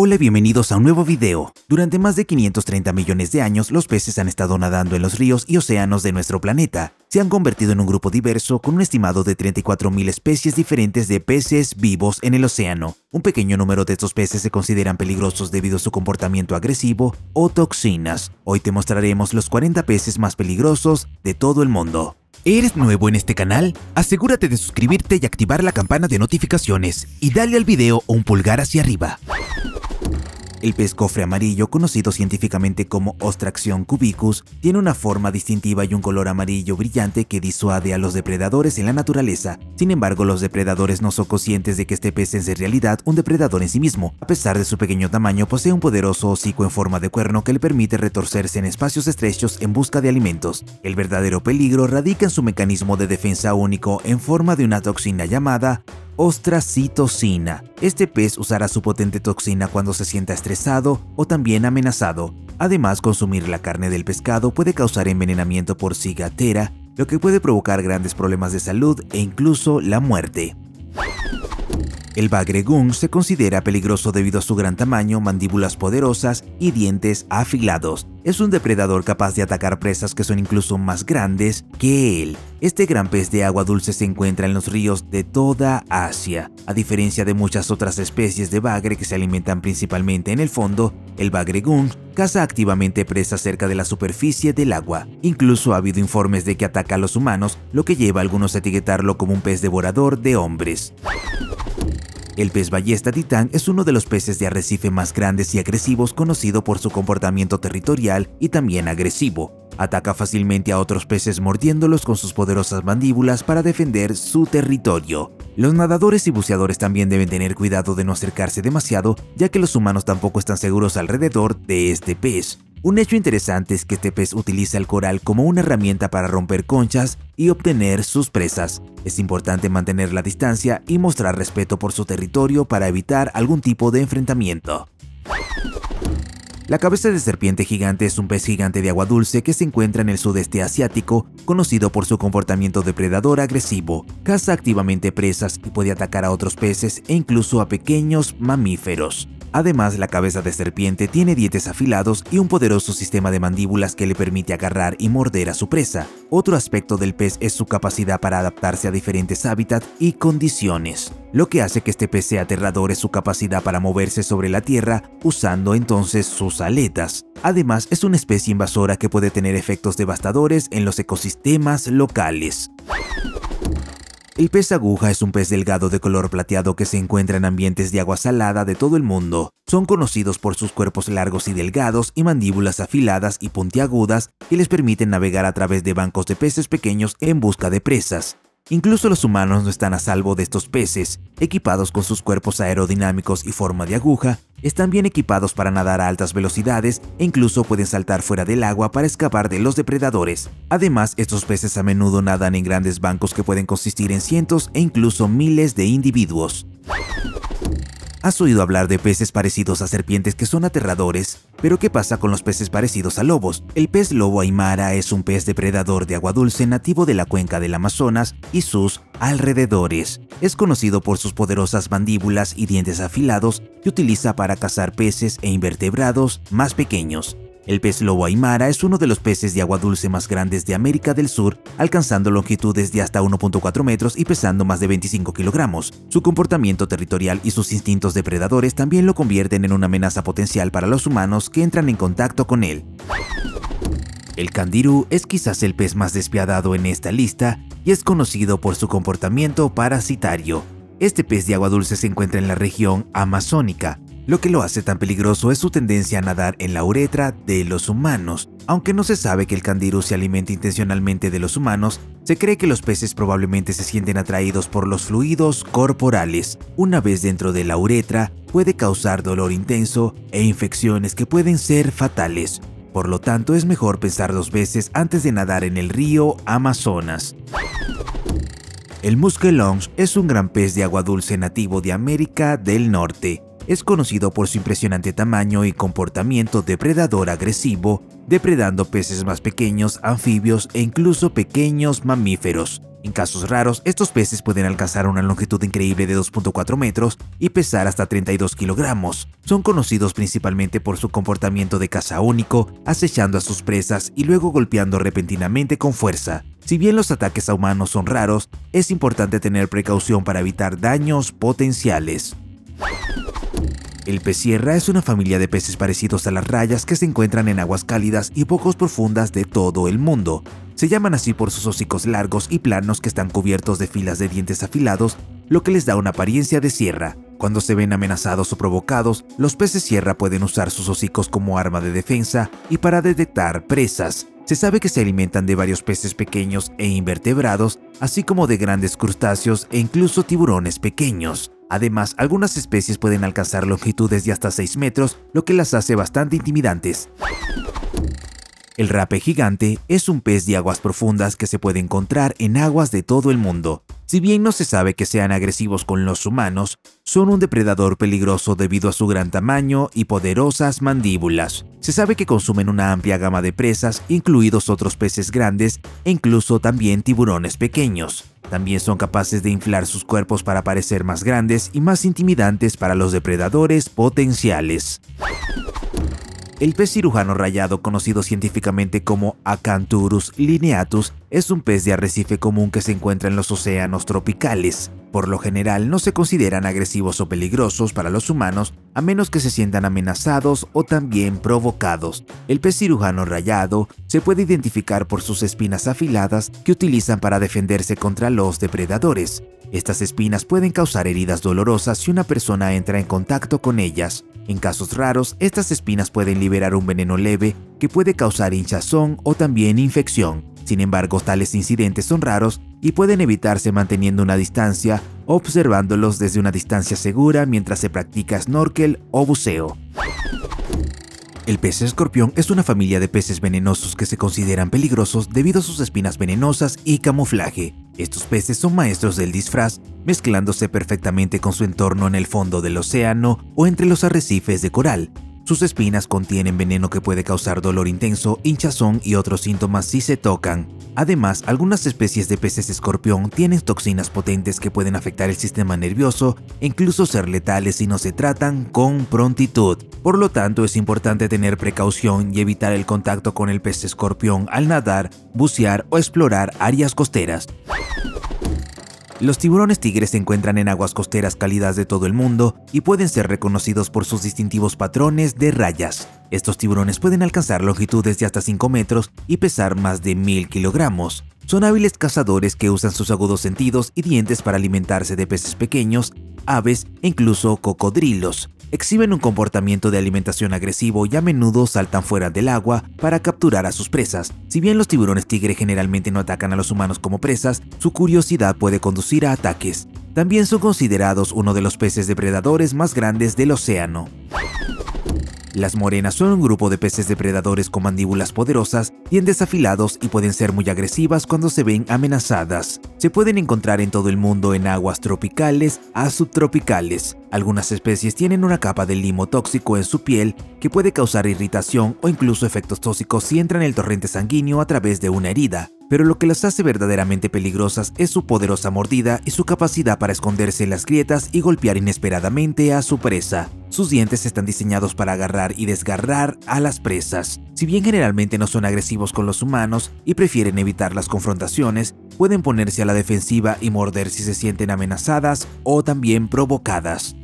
Hola bienvenidos a un nuevo video. Durante más de 530 millones de años, los peces han estado nadando en los ríos y océanos de nuestro planeta. Se han convertido en un grupo diverso con un estimado de 34.000 especies diferentes de peces vivos en el océano. Un pequeño número de estos peces se consideran peligrosos debido a su comportamiento agresivo o toxinas. Hoy te mostraremos los 40 peces más peligrosos de todo el mundo. ¿Eres nuevo en este canal? Asegúrate de suscribirte y activar la campana de notificaciones y dale al video un pulgar hacia arriba. El pez cofre amarillo, conocido científicamente como Ostraxion cubicus, tiene una forma distintiva y un color amarillo brillante que disuade a los depredadores en la naturaleza. Sin embargo, los depredadores no son conscientes de que este pez es en realidad un depredador en sí mismo. A pesar de su pequeño tamaño, posee un poderoso hocico en forma de cuerno que le permite retorcerse en espacios estrechos en busca de alimentos. El verdadero peligro radica en su mecanismo de defensa único en forma de una toxina llamada ostracitocina. Este pez usará su potente toxina cuando se sienta estresado o también amenazado. Además, consumir la carne del pescado puede causar envenenamiento por cigatera, lo que puede provocar grandes problemas de salud e incluso la muerte. El bagregún se considera peligroso debido a su gran tamaño, mandíbulas poderosas y dientes afilados. Es un depredador capaz de atacar presas que son incluso más grandes que él. Este gran pez de agua dulce se encuentra en los ríos de toda Asia. A diferencia de muchas otras especies de bagre que se alimentan principalmente en el fondo, el bagregún caza activamente presas cerca de la superficie del agua. Incluso ha habido informes de que ataca a los humanos, lo que lleva a algunos a etiquetarlo como un pez devorador de hombres. El pez ballesta titán es uno de los peces de arrecife más grandes y agresivos conocido por su comportamiento territorial y también agresivo. Ataca fácilmente a otros peces mordiéndolos con sus poderosas mandíbulas para defender su territorio. Los nadadores y buceadores también deben tener cuidado de no acercarse demasiado, ya que los humanos tampoco están seguros alrededor de este pez. Un hecho interesante es que este pez utiliza el coral como una herramienta para romper conchas y obtener sus presas. Es importante mantener la distancia y mostrar respeto por su territorio para evitar algún tipo de enfrentamiento. La cabeza de serpiente gigante es un pez gigante de agua dulce que se encuentra en el sudeste asiático, conocido por su comportamiento depredador agresivo. Caza activamente presas y puede atacar a otros peces e incluso a pequeños mamíferos. Además, la cabeza de serpiente tiene dientes afilados y un poderoso sistema de mandíbulas que le permite agarrar y morder a su presa. Otro aspecto del pez es su capacidad para adaptarse a diferentes hábitats y condiciones. Lo que hace que este pez sea aterrador es su capacidad para moverse sobre la tierra usando entonces sus aletas. Además, es una especie invasora que puede tener efectos devastadores en los ecosistemas locales. El pez aguja es un pez delgado de color plateado que se encuentra en ambientes de agua salada de todo el mundo. Son conocidos por sus cuerpos largos y delgados y mandíbulas afiladas y puntiagudas que les permiten navegar a través de bancos de peces pequeños en busca de presas. Incluso los humanos no están a salvo de estos peces, equipados con sus cuerpos aerodinámicos y forma de aguja, están bien equipados para nadar a altas velocidades e incluso pueden saltar fuera del agua para escapar de los depredadores. Además, estos peces a menudo nadan en grandes bancos que pueden consistir en cientos e incluso miles de individuos. Has oído hablar de peces parecidos a serpientes que son aterradores, pero ¿qué pasa con los peces parecidos a lobos? El pez lobo aymara es un pez depredador de agua dulce nativo de la cuenca del Amazonas y sus alrededores. Es conocido por sus poderosas mandíbulas y dientes afilados que utiliza para cazar peces e invertebrados más pequeños. El pez lobo aymara es uno de los peces de agua dulce más grandes de América del Sur, alcanzando longitudes de hasta 1.4 metros y pesando más de 25 kilogramos. Su comportamiento territorial y sus instintos depredadores también lo convierten en una amenaza potencial para los humanos que entran en contacto con él. El candirú es quizás el pez más despiadado en esta lista y es conocido por su comportamiento parasitario. Este pez de agua dulce se encuentra en la región amazónica, lo que lo hace tan peligroso es su tendencia a nadar en la uretra de los humanos. Aunque no se sabe que el candiru se alimente intencionalmente de los humanos, se cree que los peces probablemente se sienten atraídos por los fluidos corporales. Una vez dentro de la uretra, puede causar dolor intenso e infecciones que pueden ser fatales. Por lo tanto, es mejor pensar dos veces antes de nadar en el río Amazonas. El muskellunge es un gran pez de agua dulce nativo de América del Norte es conocido por su impresionante tamaño y comportamiento depredador agresivo, depredando peces más pequeños, anfibios e incluso pequeños mamíferos. En casos raros, estos peces pueden alcanzar una longitud increíble de 2.4 metros y pesar hasta 32 kilogramos. Son conocidos principalmente por su comportamiento de caza único, acechando a sus presas y luego golpeando repentinamente con fuerza. Si bien los ataques a humanos son raros, es importante tener precaución para evitar daños potenciales. El pez sierra es una familia de peces parecidos a las rayas que se encuentran en aguas cálidas y poco profundas de todo el mundo. Se llaman así por sus hocicos largos y planos que están cubiertos de filas de dientes afilados, lo que les da una apariencia de sierra. Cuando se ven amenazados o provocados, los peces sierra pueden usar sus hocicos como arma de defensa y para detectar presas. Se sabe que se alimentan de varios peces pequeños e invertebrados, así como de grandes crustáceos e incluso tiburones pequeños. Además, algunas especies pueden alcanzar longitudes de hasta 6 metros, lo que las hace bastante intimidantes. El rape gigante es un pez de aguas profundas que se puede encontrar en aguas de todo el mundo. Si bien no se sabe que sean agresivos con los humanos, son un depredador peligroso debido a su gran tamaño y poderosas mandíbulas. Se sabe que consumen una amplia gama de presas, incluidos otros peces grandes e incluso también tiburones pequeños. También son capaces de inflar sus cuerpos para parecer más grandes y más intimidantes para los depredadores potenciales. El pez cirujano rayado, conocido científicamente como Acanthurus lineatus, es un pez de arrecife común que se encuentra en los océanos tropicales. Por lo general no se consideran agresivos o peligrosos para los humanos a menos que se sientan amenazados o también provocados. El pez cirujano rayado se puede identificar por sus espinas afiladas que utilizan para defenderse contra los depredadores. Estas espinas pueden causar heridas dolorosas si una persona entra en contacto con ellas. En casos raros, estas espinas pueden liberar un veneno leve que puede causar hinchazón o también infección. Sin embargo, tales incidentes son raros y pueden evitarse manteniendo una distancia observándolos desde una distancia segura mientras se practica snorkel o buceo. El pez escorpión es una familia de peces venenosos que se consideran peligrosos debido a sus espinas venenosas y camuflaje. Estos peces son maestros del disfraz, mezclándose perfectamente con su entorno en el fondo del océano o entre los arrecifes de coral. Sus espinas contienen veneno que puede causar dolor intenso, hinchazón y otros síntomas si se tocan. Además, algunas especies de peces escorpión tienen toxinas potentes que pueden afectar el sistema nervioso e incluso ser letales si no se tratan con prontitud. Por lo tanto, es importante tener precaución y evitar el contacto con el pez escorpión al nadar, bucear o explorar áreas costeras. Los tiburones tigres se encuentran en aguas costeras cálidas de todo el mundo y pueden ser reconocidos por sus distintivos patrones de rayas. Estos tiburones pueden alcanzar longitudes de hasta 5 metros y pesar más de 1000 kilogramos. Son hábiles cazadores que usan sus agudos sentidos y dientes para alimentarse de peces pequeños, aves e incluso cocodrilos exhiben un comportamiento de alimentación agresivo y a menudo saltan fuera del agua para capturar a sus presas. Si bien los tiburones tigre generalmente no atacan a los humanos como presas, su curiosidad puede conducir a ataques. También son considerados uno de los peces depredadores más grandes del océano. Las morenas son un grupo de peces depredadores con mandíbulas poderosas, dientes afilados y pueden ser muy agresivas cuando se ven amenazadas. Se pueden encontrar en todo el mundo en aguas tropicales a subtropicales. Algunas especies tienen una capa de limo tóxico en su piel que puede causar irritación o incluso efectos tóxicos si entra en el torrente sanguíneo a través de una herida pero lo que las hace verdaderamente peligrosas es su poderosa mordida y su capacidad para esconderse en las grietas y golpear inesperadamente a su presa. Sus dientes están diseñados para agarrar y desgarrar a las presas. Si bien generalmente no son agresivos con los humanos y prefieren evitar las confrontaciones, pueden ponerse a la defensiva y morder si se sienten amenazadas o también provocadas.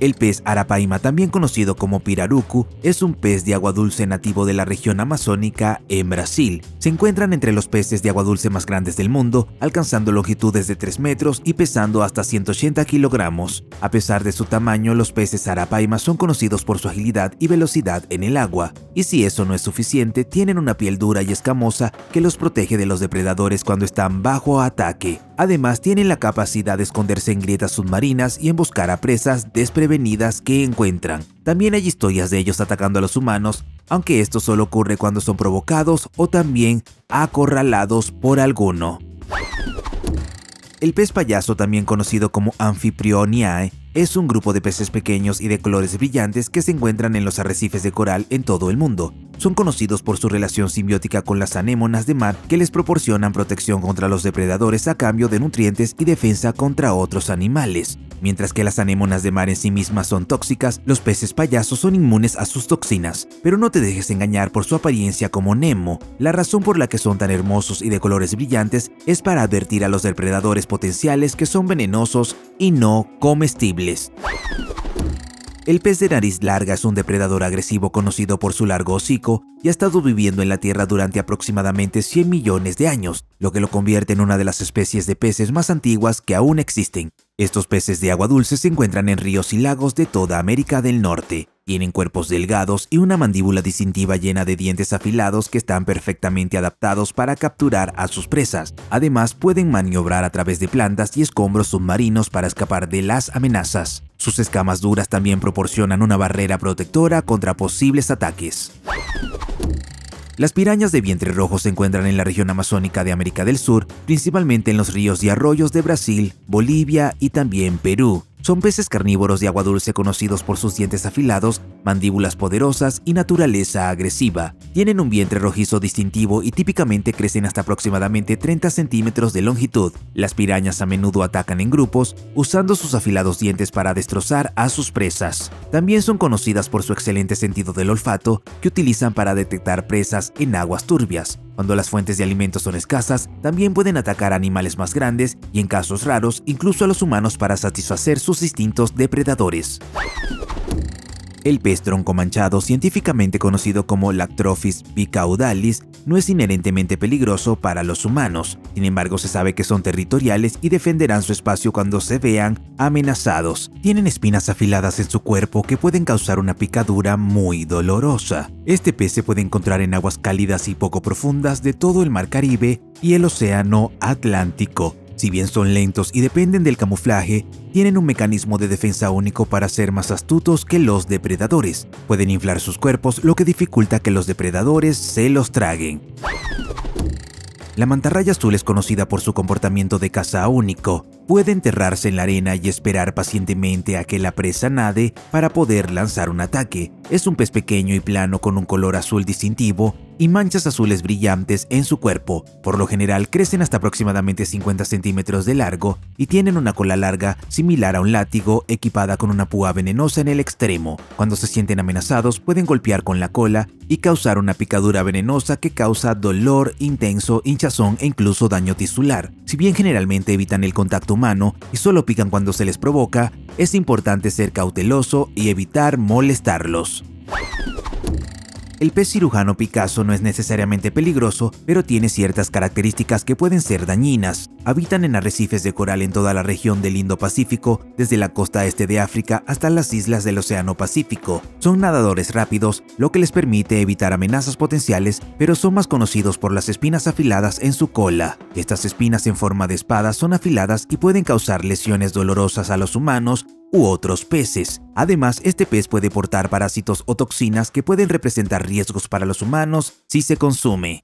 El pez arapaima, también conocido como pirarucu, es un pez de agua dulce nativo de la región amazónica en Brasil. Se encuentran entre los peces de agua dulce más grandes del mundo, alcanzando longitudes de 3 metros y pesando hasta 180 kilogramos. A pesar de su tamaño, los peces arapaima son conocidos por su agilidad y velocidad en el agua. Y si eso no es suficiente, tienen una piel dura y escamosa que los protege de los depredadores cuando están bajo ataque. Además, tienen la capacidad de esconderse en grietas submarinas y emboscar a presas desprevenidas que encuentran. También hay historias de ellos atacando a los humanos, aunque esto solo ocurre cuando son provocados o también acorralados por alguno. El pez payaso, también conocido como Amphiprioniae, es un grupo de peces pequeños y de colores brillantes que se encuentran en los arrecifes de coral en todo el mundo. Son conocidos por su relación simbiótica con las anémonas de mar que les proporcionan protección contra los depredadores a cambio de nutrientes y defensa contra otros animales. Mientras que las anémonas de mar en sí mismas son tóxicas, los peces payasos son inmunes a sus toxinas. Pero no te dejes engañar por su apariencia como Nemo. La razón por la que son tan hermosos y de colores brillantes es para advertir a los depredadores potenciales que son venenosos y no comestibles. El pez de nariz larga es un depredador agresivo conocido por su largo hocico y ha estado viviendo en la Tierra durante aproximadamente 100 millones de años, lo que lo convierte en una de las especies de peces más antiguas que aún existen. Estos peces de agua dulce se encuentran en ríos y lagos de toda América del Norte. Tienen cuerpos delgados y una mandíbula distintiva llena de dientes afilados que están perfectamente adaptados para capturar a sus presas. Además, pueden maniobrar a través de plantas y escombros submarinos para escapar de las amenazas. Sus escamas duras también proporcionan una barrera protectora contra posibles ataques. Las pirañas de vientre rojo se encuentran en la región amazónica de América del Sur, principalmente en los ríos y arroyos de Brasil, Bolivia y también Perú. Son peces carnívoros de agua dulce conocidos por sus dientes afilados, mandíbulas poderosas y naturaleza agresiva. Tienen un vientre rojizo distintivo y típicamente crecen hasta aproximadamente 30 centímetros de longitud. Las pirañas a menudo atacan en grupos, usando sus afilados dientes para destrozar a sus presas. También son conocidas por su excelente sentido del olfato, que utilizan para detectar presas en aguas turbias. Cuando las fuentes de alimentos son escasas, también pueden atacar a animales más grandes y en casos raros incluso a los humanos para satisfacer sus distintos depredadores. El pez tronco manchado, científicamente conocido como Lactrophis bicaudalis, no es inherentemente peligroso para los humanos. Sin embargo, se sabe que son territoriales y defenderán su espacio cuando se vean amenazados. Tienen espinas afiladas en su cuerpo que pueden causar una picadura muy dolorosa. Este pez se puede encontrar en aguas cálidas y poco profundas de todo el mar Caribe y el Océano Atlántico. Si bien son lentos y dependen del camuflaje, tienen un mecanismo de defensa único para ser más astutos que los depredadores. Pueden inflar sus cuerpos, lo que dificulta que los depredadores se los traguen. La mantarraya azul es conocida por su comportamiento de caza único. Puede enterrarse en la arena y esperar pacientemente a que la presa nade para poder lanzar un ataque. Es un pez pequeño y plano con un color azul distintivo y manchas azules brillantes en su cuerpo. Por lo general crecen hasta aproximadamente 50 centímetros de largo y tienen una cola larga similar a un látigo equipada con una púa venenosa en el extremo. Cuando se sienten amenazados pueden golpear con la cola y causar una picadura venenosa que causa dolor intenso, hinchazón e incluso daño tisular. Si bien generalmente evitan el contacto humano y solo pican cuando se les provoca, es importante ser cauteloso y evitar molestarlos. El pez cirujano Picasso no es necesariamente peligroso, pero tiene ciertas características que pueden ser dañinas. Habitan en arrecifes de coral en toda la región del Indo-Pacífico, desde la costa este de África hasta las islas del Océano Pacífico. Son nadadores rápidos, lo que les permite evitar amenazas potenciales, pero son más conocidos por las espinas afiladas en su cola. Estas espinas en forma de espada son afiladas y pueden causar lesiones dolorosas a los humanos u otros peces. Además, este pez puede portar parásitos o toxinas que pueden representar riesgos para los humanos si se consume.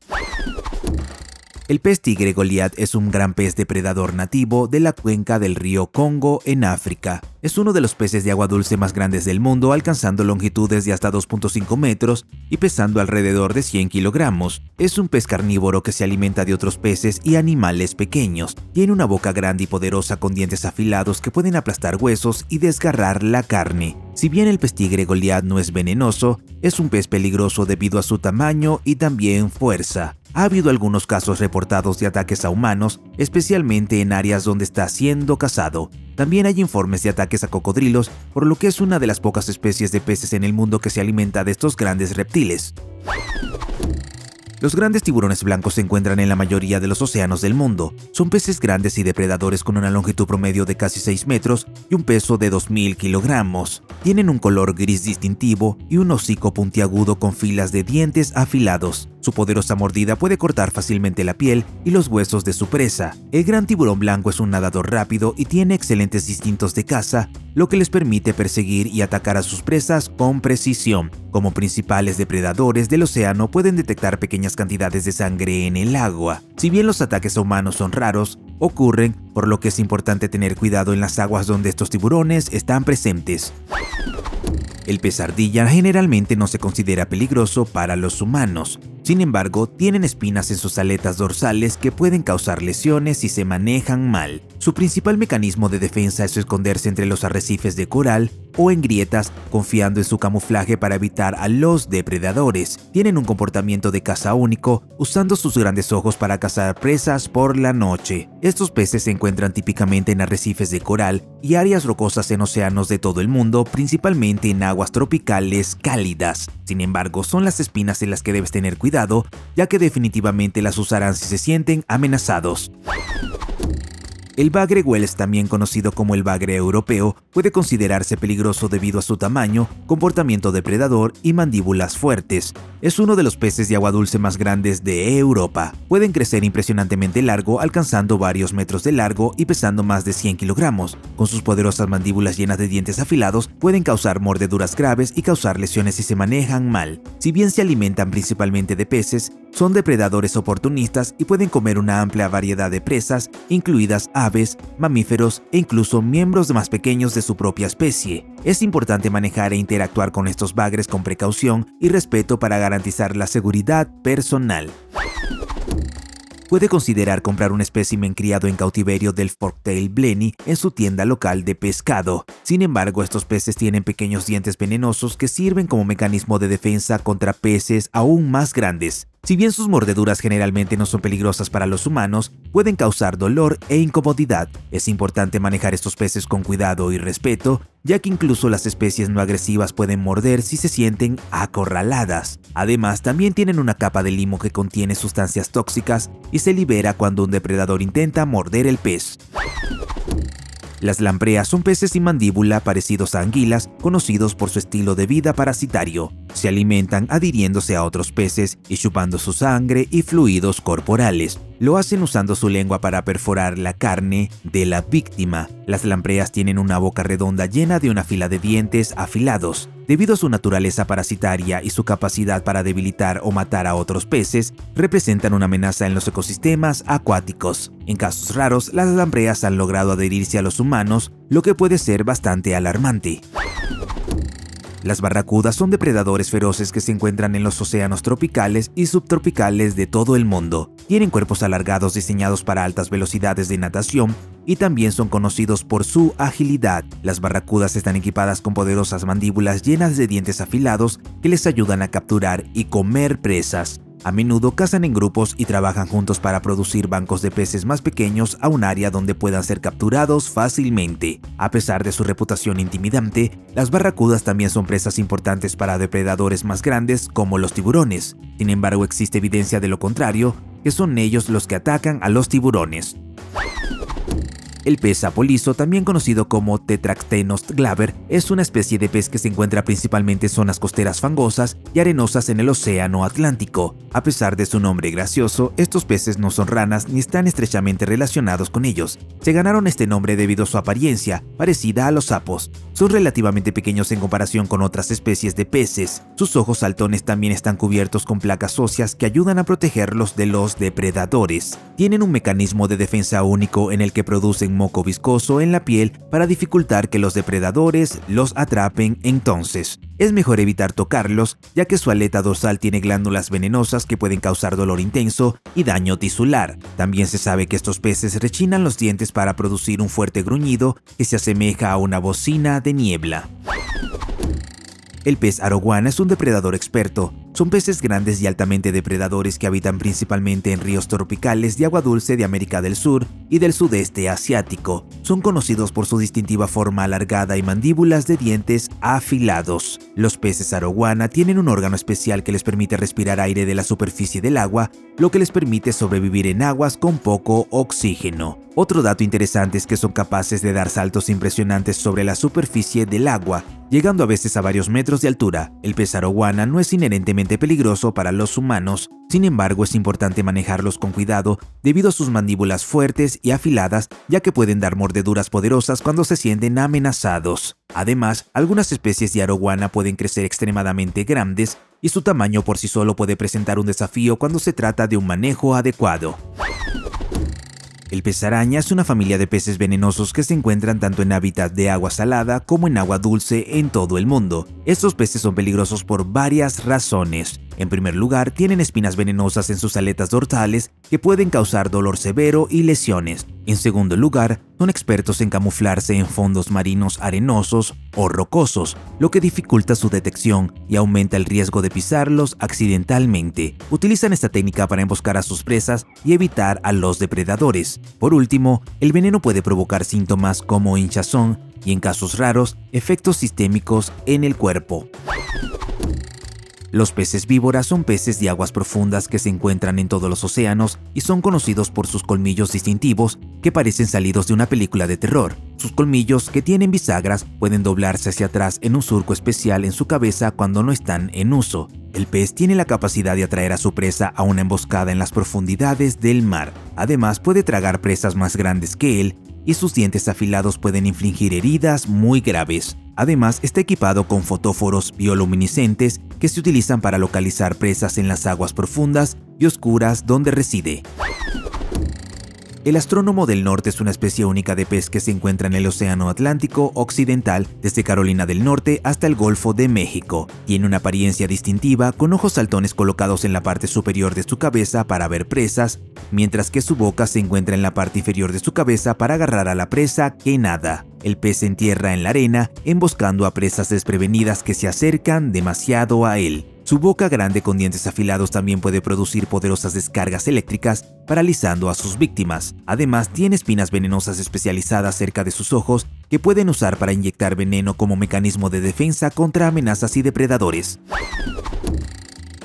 El pez tigre Goliath es un gran pez depredador nativo de la cuenca del río Congo en África. Es uno de los peces de agua dulce más grandes del mundo, alcanzando longitudes de hasta 2.5 metros y pesando alrededor de 100 kilogramos. Es un pez carnívoro que se alimenta de otros peces y animales pequeños. Tiene una boca grande y poderosa con dientes afilados que pueden aplastar huesos y desgarrar la carne. Si bien el pez tigre Goliath no es venenoso, es un pez peligroso debido a su tamaño y también fuerza. Ha habido algunos casos reportados de ataques a humanos, especialmente en áreas donde está siendo cazado. También hay informes de ataques a cocodrilos, por lo que es una de las pocas especies de peces en el mundo que se alimenta de estos grandes reptiles. Los grandes tiburones blancos se encuentran en la mayoría de los océanos del mundo. Son peces grandes y depredadores con una longitud promedio de casi 6 metros y un peso de 2.000 kilogramos. Tienen un color gris distintivo y un hocico puntiagudo con filas de dientes afilados. Su poderosa mordida puede cortar fácilmente la piel y los huesos de su presa. El gran tiburón blanco es un nadador rápido y tiene excelentes instintos de caza, lo que les permite perseguir y atacar a sus presas con precisión. Como principales depredadores del océano pueden detectar pequeñas cantidades de sangre en el agua. Si bien los ataques a humanos son raros, ocurren, por lo que es importante tener cuidado en las aguas donde estos tiburones están presentes. El pez ardilla generalmente no se considera peligroso para los humanos, sin embargo, tienen espinas en sus aletas dorsales que pueden causar lesiones si se manejan mal. Su principal mecanismo de defensa es esconderse entre los arrecifes de coral o en grietas, confiando en su camuflaje para evitar a los depredadores. Tienen un comportamiento de caza único, usando sus grandes ojos para cazar presas por la noche. Estos peces se encuentran típicamente en arrecifes de coral y áreas rocosas en océanos de todo el mundo, principalmente en aguas tropicales cálidas. Sin embargo, son las espinas en las que debes tener cuidado ya que definitivamente las usarán si se sienten amenazados. El bagre Wells, también conocido como el bagre europeo, puede considerarse peligroso debido a su tamaño, comportamiento depredador y mandíbulas fuertes. Es uno de los peces de agua dulce más grandes de Europa. Pueden crecer impresionantemente largo, alcanzando varios metros de largo y pesando más de 100 kilogramos. Con sus poderosas mandíbulas llenas de dientes afilados, pueden causar mordeduras graves y causar lesiones si se manejan mal. Si bien se alimentan principalmente de peces, son depredadores oportunistas y pueden comer una amplia variedad de presas, incluidas aves, mamíferos e incluso miembros más pequeños de su propia especie. Es importante manejar e interactuar con estos bagres con precaución y respeto para garantizar la seguridad personal puede considerar comprar un espécimen criado en cautiverio del Forktail Blenny en su tienda local de pescado. Sin embargo, estos peces tienen pequeños dientes venenosos que sirven como mecanismo de defensa contra peces aún más grandes. Si bien sus mordeduras generalmente no son peligrosas para los humanos, pueden causar dolor e incomodidad. Es importante manejar estos peces con cuidado y respeto, ya que incluso las especies no agresivas pueden morder si se sienten acorraladas. Además, también tienen una capa de limo que contiene sustancias tóxicas y se libera cuando un depredador intenta morder el pez. Las lampreas son peces sin mandíbula parecidos a anguilas, conocidos por su estilo de vida parasitario. Se alimentan adhiriéndose a otros peces y chupando su sangre y fluidos corporales. Lo hacen usando su lengua para perforar la carne de la víctima. Las lampreas tienen una boca redonda llena de una fila de dientes afilados. Debido a su naturaleza parasitaria y su capacidad para debilitar o matar a otros peces, representan una amenaza en los ecosistemas acuáticos. En casos raros, las lampreas han logrado adherirse a los humanos, lo que puede ser bastante alarmante. Las barracudas son depredadores feroces que se encuentran en los océanos tropicales y subtropicales de todo el mundo. Tienen cuerpos alargados diseñados para altas velocidades de natación y también son conocidos por su agilidad. Las barracudas están equipadas con poderosas mandíbulas llenas de dientes afilados que les ayudan a capturar y comer presas. A menudo cazan en grupos y trabajan juntos para producir bancos de peces más pequeños a un área donde puedan ser capturados fácilmente. A pesar de su reputación intimidante, las barracudas también son presas importantes para depredadores más grandes como los tiburones. Sin embargo, existe evidencia de lo contrario, que son ellos los que atacan a los tiburones. El pez apolizo, también conocido como Tetractenos glaber, es una especie de pez que se encuentra principalmente en zonas costeras fangosas y arenosas en el océano Atlántico. A pesar de su nombre gracioso, estos peces no son ranas ni están estrechamente relacionados con ellos. Se ganaron este nombre debido a su apariencia, parecida a los sapos. Son relativamente pequeños en comparación con otras especies de peces. Sus ojos saltones también están cubiertos con placas óseas que ayudan a protegerlos de los depredadores. Tienen un mecanismo de defensa único en el que producen moco viscoso en la piel para dificultar que los depredadores los atrapen entonces. Es mejor evitar tocarlos, ya que su aleta dorsal tiene glándulas venenosas que pueden causar dolor intenso y daño tisular. También se sabe que estos peces rechinan los dientes para producir un fuerte gruñido que se asemeja a una bocina de niebla. El pez arowana es un depredador experto, son peces grandes y altamente depredadores que habitan principalmente en ríos tropicales de agua dulce de América del Sur y del sudeste asiático. Son conocidos por su distintiva forma alargada y mandíbulas de dientes afilados. Los peces arowana tienen un órgano especial que les permite respirar aire de la superficie del agua, lo que les permite sobrevivir en aguas con poco oxígeno. Otro dato interesante es que son capaces de dar saltos impresionantes sobre la superficie del agua, llegando a veces a varios metros de altura. El pez arowana no es inherentemente peligroso para los humanos, sin embargo es importante manejarlos con cuidado debido a sus mandíbulas fuertes y afiladas ya que pueden dar mordeduras poderosas cuando se sienten amenazados. Además, algunas especies de arowana pueden crecer extremadamente grandes y su tamaño por sí solo puede presentar un desafío cuando se trata de un manejo adecuado. El pez araña es una familia de peces venenosos que se encuentran tanto en hábitat de agua salada como en agua dulce en todo el mundo. Estos peces son peligrosos por varias razones. En primer lugar, tienen espinas venenosas en sus aletas dorsales que pueden causar dolor severo y lesiones. En segundo lugar, son expertos en camuflarse en fondos marinos arenosos o rocosos, lo que dificulta su detección y aumenta el riesgo de pisarlos accidentalmente. Utilizan esta técnica para emboscar a sus presas y evitar a los depredadores. Por último, el veneno puede provocar síntomas como hinchazón y en casos raros, efectos sistémicos en el cuerpo. Los peces víboras son peces de aguas profundas que se encuentran en todos los océanos y son conocidos por sus colmillos distintivos que parecen salidos de una película de terror. Sus colmillos, que tienen bisagras, pueden doblarse hacia atrás en un surco especial en su cabeza cuando no están en uso. El pez tiene la capacidad de atraer a su presa a una emboscada en las profundidades del mar. Además, puede tragar presas más grandes que él y sus dientes afilados pueden infligir heridas muy graves. Además, está equipado con fotóforos bioluminiscentes que se utilizan para localizar presas en las aguas profundas y oscuras donde reside. El astrónomo del norte es una especie única de pez que se encuentra en el Océano Atlántico Occidental, desde Carolina del Norte hasta el Golfo de México. Tiene una apariencia distintiva, con ojos saltones colocados en la parte superior de su cabeza para ver presas, mientras que su boca se encuentra en la parte inferior de su cabeza para agarrar a la presa que nada. El pez se entierra en la arena, emboscando a presas desprevenidas que se acercan demasiado a él. Su boca grande con dientes afilados también puede producir poderosas descargas eléctricas, paralizando a sus víctimas. Además, tiene espinas venenosas especializadas cerca de sus ojos que pueden usar para inyectar veneno como mecanismo de defensa contra amenazas y depredadores.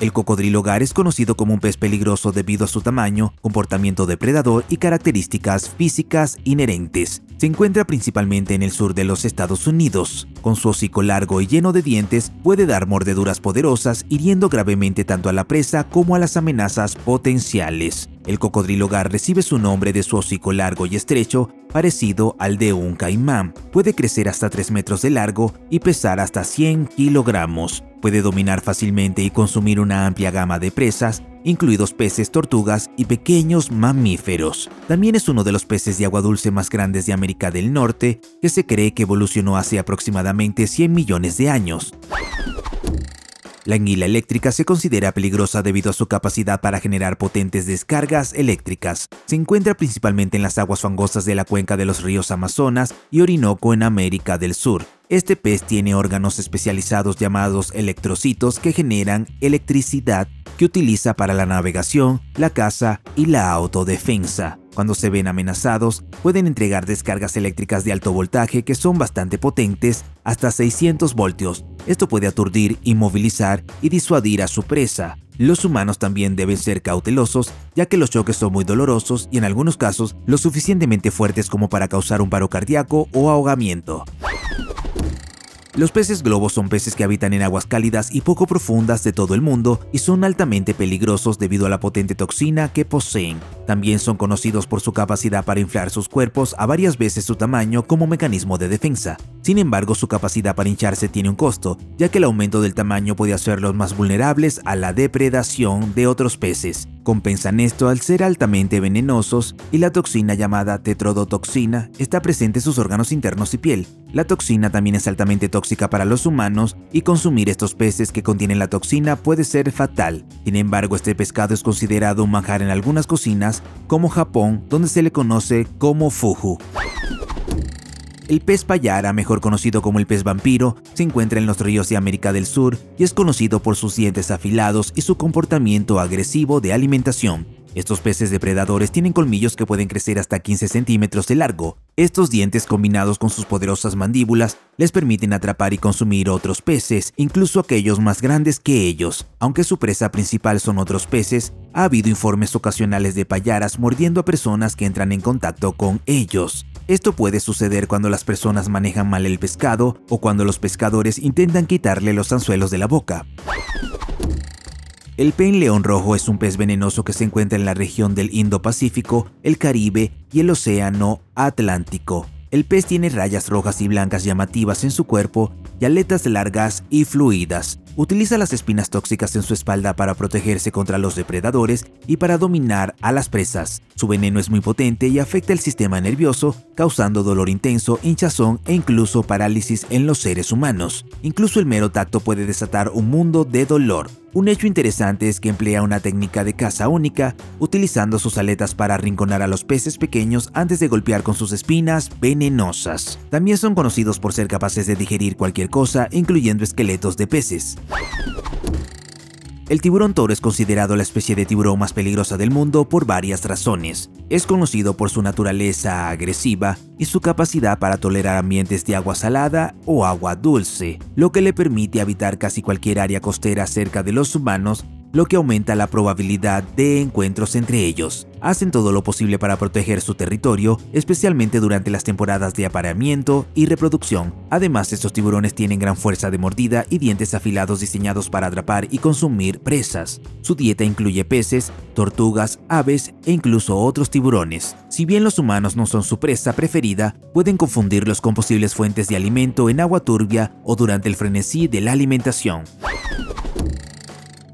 El cocodrilo gar es conocido como un pez peligroso debido a su tamaño, comportamiento depredador y características físicas inherentes. Se encuentra principalmente en el sur de los Estados Unidos. Con su hocico largo y lleno de dientes, puede dar mordeduras poderosas, hiriendo gravemente tanto a la presa como a las amenazas potenciales. El cocodrilo gar recibe su nombre de su hocico largo y estrecho, parecido al de un caimán. Puede crecer hasta 3 metros de largo y pesar hasta 100 kilogramos. Puede dominar fácilmente y consumir una amplia gama de presas, incluidos peces, tortugas y pequeños mamíferos. También es uno de los peces de agua dulce más grandes de América del Norte, que se cree que evolucionó hace aproximadamente 100 millones de años. La anguila eléctrica se considera peligrosa debido a su capacidad para generar potentes descargas eléctricas. Se encuentra principalmente en las aguas fangosas de la cuenca de los ríos Amazonas y Orinoco en América del Sur. Este pez tiene órganos especializados llamados electrocitos que generan electricidad que utiliza para la navegación, la caza y la autodefensa. Cuando se ven amenazados, pueden entregar descargas eléctricas de alto voltaje que son bastante potentes, hasta 600 voltios. Esto puede aturdir, inmovilizar y disuadir a su presa. Los humanos también deben ser cautelosos, ya que los choques son muy dolorosos y en algunos casos lo suficientemente fuertes como para causar un paro cardíaco o ahogamiento. Los peces globos son peces que habitan en aguas cálidas y poco profundas de todo el mundo y son altamente peligrosos debido a la potente toxina que poseen. También son conocidos por su capacidad para inflar sus cuerpos a varias veces su tamaño como mecanismo de defensa. Sin embargo, su capacidad para hincharse tiene un costo, ya que el aumento del tamaño puede hacerlos más vulnerables a la depredación de otros peces. Compensan esto al ser altamente venenosos y la toxina llamada tetrodotoxina está presente en sus órganos internos y piel. La toxina también es altamente tóxica para los humanos y consumir estos peces que contienen la toxina puede ser fatal. Sin embargo, este pescado es considerado un manjar en algunas cocinas, como Japón, donde se le conoce como fuju. El pez payara, mejor conocido como el pez vampiro, se encuentra en los ríos de América del Sur y es conocido por sus dientes afilados y su comportamiento agresivo de alimentación. Estos peces depredadores tienen colmillos que pueden crecer hasta 15 centímetros de largo. Estos dientes combinados con sus poderosas mandíbulas les permiten atrapar y consumir otros peces, incluso aquellos más grandes que ellos. Aunque su presa principal son otros peces, ha habido informes ocasionales de payaras mordiendo a personas que entran en contacto con ellos. Esto puede suceder cuando las personas manejan mal el pescado o cuando los pescadores intentan quitarle los anzuelos de la boca. El pez león rojo es un pez venenoso que se encuentra en la región del Indo-Pacífico, el Caribe y el Océano Atlántico. El pez tiene rayas rojas y blancas llamativas en su cuerpo y aletas largas y fluidas. Utiliza las espinas tóxicas en su espalda para protegerse contra los depredadores y para dominar a las presas. Su veneno es muy potente y afecta el sistema nervioso, causando dolor intenso, hinchazón e incluso parálisis en los seres humanos. Incluso el mero tacto puede desatar un mundo de dolor. Un hecho interesante es que emplea una técnica de caza única, utilizando sus aletas para arrinconar a los peces pequeños antes de golpear con sus espinas venenosas. También son conocidos por ser capaces de digerir cualquier cosa, incluyendo esqueletos de peces. El tiburón toro es considerado la especie de tiburón más peligrosa del mundo por varias razones. Es conocido por su naturaleza agresiva y su capacidad para tolerar ambientes de agua salada o agua dulce, lo que le permite habitar casi cualquier área costera cerca de los humanos lo que aumenta la probabilidad de encuentros entre ellos. Hacen todo lo posible para proteger su territorio, especialmente durante las temporadas de apareamiento y reproducción. Además, estos tiburones tienen gran fuerza de mordida y dientes afilados diseñados para atrapar y consumir presas. Su dieta incluye peces, tortugas, aves e incluso otros tiburones. Si bien los humanos no son su presa preferida, pueden confundirlos con posibles fuentes de alimento en agua turbia o durante el frenesí de la alimentación.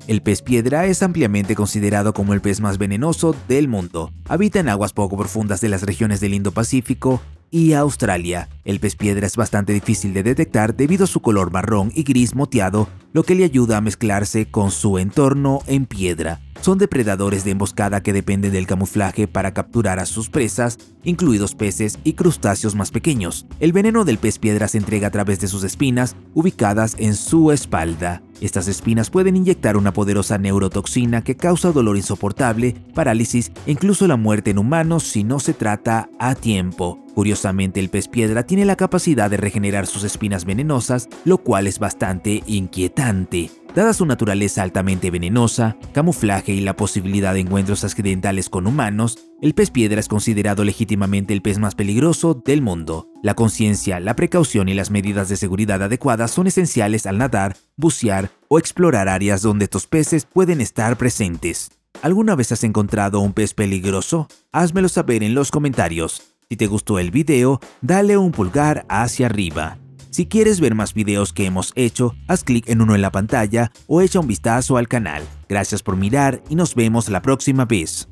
El pez piedra es ampliamente considerado como el pez más venenoso del mundo. Habita en aguas poco profundas de las regiones del Indo-Pacífico y Australia. El pez piedra es bastante difícil de detectar debido a su color marrón y gris moteado, lo que le ayuda a mezclarse con su entorno en piedra. Son depredadores de emboscada que dependen del camuflaje para capturar a sus presas, incluidos peces y crustáceos más pequeños. El veneno del pez piedra se entrega a través de sus espinas, ubicadas en su espalda. Estas espinas pueden inyectar una poderosa neurotoxina que causa dolor insoportable, parálisis e incluso la muerte en humanos si no se trata a tiempo. Curiosamente, el pez piedra tiene la capacidad de regenerar sus espinas venenosas, lo cual es bastante inquietante. Dada su naturaleza altamente venenosa, camuflaje y la posibilidad de encuentros accidentales con humanos, el pez piedra es considerado legítimamente el pez más peligroso del mundo. La conciencia, la precaución y las medidas de seguridad adecuadas son esenciales al nadar, bucear o explorar áreas donde estos peces pueden estar presentes. ¿Alguna vez has encontrado un pez peligroso? Házmelo saber en los comentarios. Si te gustó el video, dale un pulgar hacia arriba. Si quieres ver más videos que hemos hecho, haz clic en uno en la pantalla o echa un vistazo al canal. Gracias por mirar y nos vemos la próxima vez.